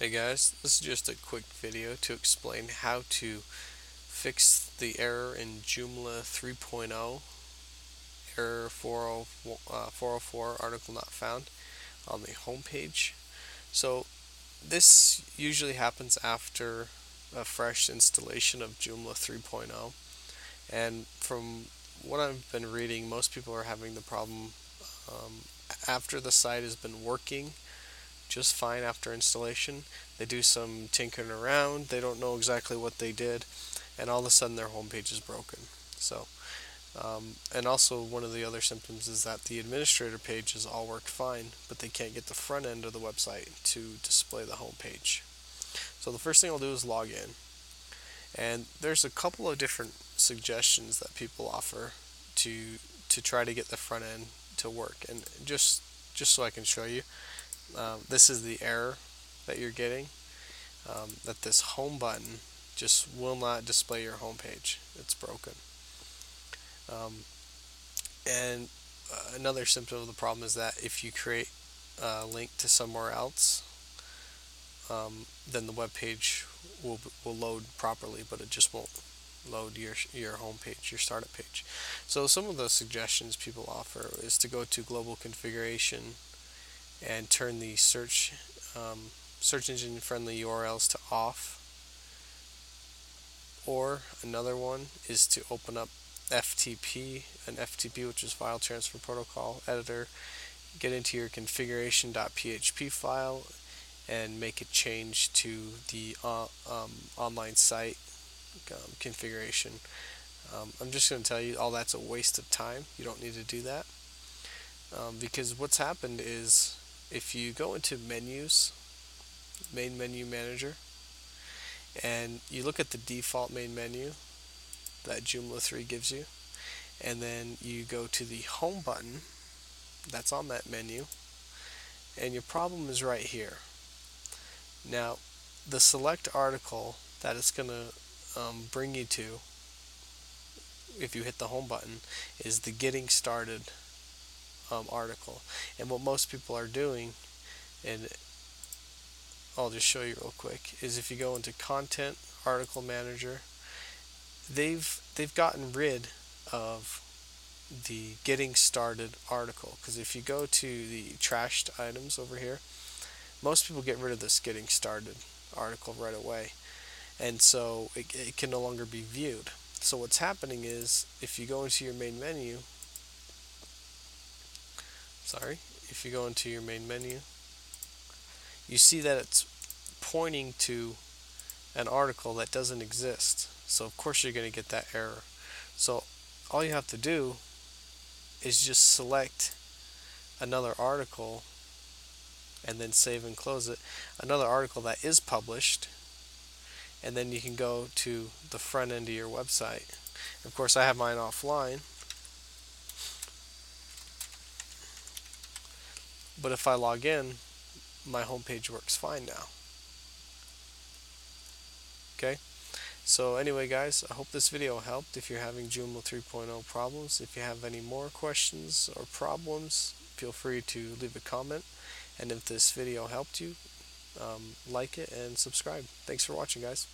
Hey guys, this is just a quick video to explain how to fix the error in Joomla 3.0 error 404 uh, article not found on the home page. So this usually happens after a fresh installation of Joomla 3.0 and from what I've been reading most people are having the problem um, after the site has been working just fine after installation. They do some tinkering around, they don't know exactly what they did, and all of a sudden their homepage is broken. So, um, and also one of the other symptoms is that the administrator pages all work fine, but they can't get the front end of the website to display the home page. So the first thing I'll do is log in. And there's a couple of different suggestions that people offer to to try to get the front end to work. And just just so I can show you, um, this is the error that you're getting um, that this home button just will not display your home page it's broken um, and uh, another symptom of the problem is that if you create a link to somewhere else um, then the web page will, will load properly but it just won't load your your home page, your startup page. So some of the suggestions people offer is to go to global configuration and turn the search um, search engine friendly URLs to off. Or another one is to open up FTP, an FTP which is file transfer protocol editor, get into your configuration.php file and make a change to the uh, um, online site um, configuration. Um, I'm just going to tell you all that's a waste of time. You don't need to do that. Um, because what's happened is if you go into menus, main menu manager, and you look at the default main menu that Joomla 3 gives you, and then you go to the home button that's on that menu, and your problem is right here. Now, the select article that it's going to um, bring you to if you hit the home button is the getting started um, article. And what most people are doing, and I'll just show you real quick, is if you go into Content Article Manager, they've they've gotten rid of the getting started article. Because if you go to the trashed items over here most people get rid of this getting started article right away. And so it, it can no longer be viewed. So what's happening is if you go into your main menu sorry, if you go into your main menu, you see that it's pointing to an article that doesn't exist. So of course you're going to get that error. So all you have to do is just select another article and then save and close it. Another article that is published and then you can go to the front end of your website. Of course I have mine offline But if I log in, my home page works fine now. Okay? So anyway guys, I hope this video helped if you're having Joomla 3.0 problems. If you have any more questions or problems, feel free to leave a comment. And if this video helped you, um, like it and subscribe. Thanks for watching guys.